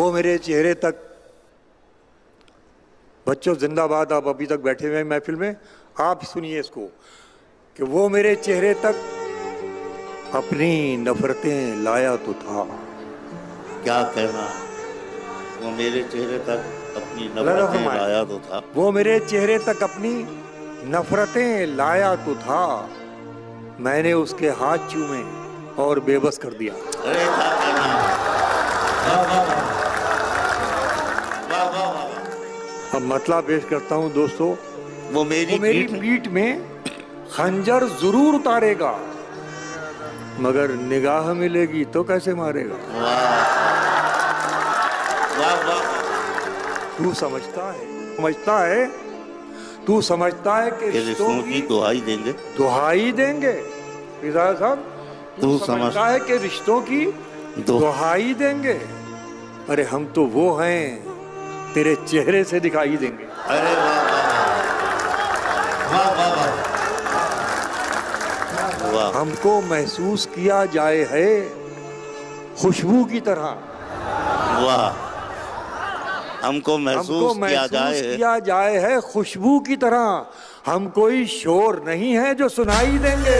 वो मेरे चेहरे तक बच्चों जिंदाबाद आप अभी तक बैठे हुए हैं महफिल में। आप सुनिए इसको कि वो मेरे चेहरे तक अपनी नफरतें लाया तो था। क्या कहना? वो मेरे चेहरे तक अपनी नफरतें लाया तो था। वो मेरे चेहरे तक अपनी नफरतें लाया तो था। मैंने उसके हाथ चूमे और बेबस कर दिया। अरे क्या कहना वाह वाह वाह वाह वाह वाह वाह। अब मतला पेश करता हूँ दोस्तों। वो मेरी वो मेरी पीठ में खंजर ज़रूर उतारेगा। मगर निगाह मिलेगी तो कैसे मारेगा। तू समझता है समझता है? तू समझता है कि रिश्तों की दुहाई देंगे। दुहाई देंगे? साहब तू समझता है कि रिश्तों की दुहाई देंगे? अरे हम तो वो हैं। तेरे चेहरे से दिखाई देंगे। अरे वाह वाह वाह। वाह वाह वाह। हमको महसूस किया जाए है खुशबू की तरह। वाह। हमको महसूस हमको किया जाए किया जाए है खुशबू की तरह। हम कोई शोर नहीं है जो सुनाई देंगे।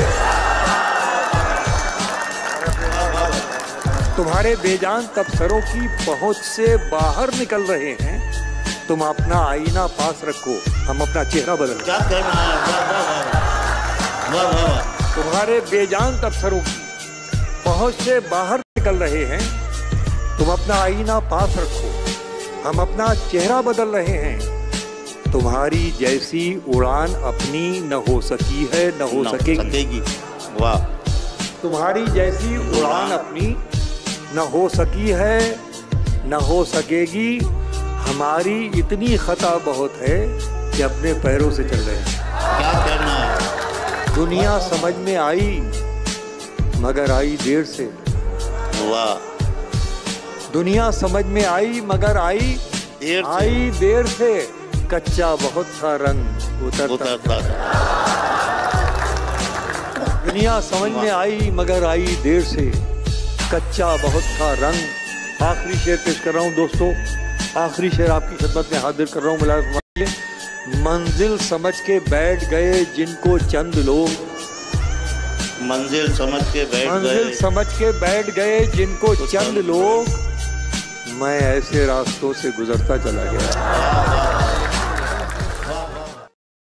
तुम्हारे बेजान तबसरों की पहुँच से बाहर निकल रहे हैं तुम अपना आईना पास रखो हम अपना चेहरा बदल क्या कहना है? वाह वाह तुम्हारे बेजान तबसरों की पहुँच से बाहर निकल रहे हैं तुम अपना आईना पास रखो हम अपना चेहरा बदल रहे हैं। तुम्हारी जैसी उड़ान अपनी न हो सकी है न हो सकेगी। वाह। तुम्हारी जैसी उड़ान अपनी न हो सकी है न हो सकेगी। हमारी इतनी खता बहुत है कि अपने पैरों से चल रहे हैं क्या कहना है? दुनिया समझ में आई मगर आई देर से। वाह। दुनिया समझ में आई मगर आई देर से। आई देर से। कच्चा बहुत था रंग उतरता उतरता दुनिया समझ में आई मगर आई देर से। कच्चा बहुत था रंग। आखिरी शेर पेश कर रहा हूँ दोस्तों। आखिरी शेर आपकी खिदमत में हाजिर कर रहा हूँ फरमाइए। मंजिल समझ के बैठ गए जिनको चंद लोग। मंजिल समझ के बैठ मंजिल समझ के बैठ गए जिनको तो चंद लोग। मैं ऐसे रास्तों से गुजरता चला गया।